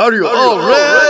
Are you all red.